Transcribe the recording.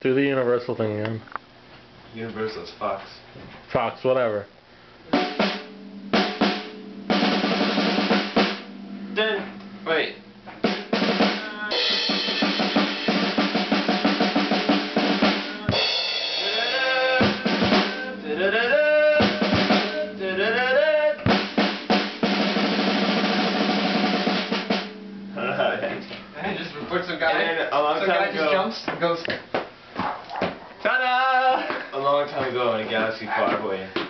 Do the Universal thing again. Universal's Fox. Fox, whatever. Then, wait. And just put some guy, And a long some time guy ago- just jumps and goes. Long time ago in a galaxy far away,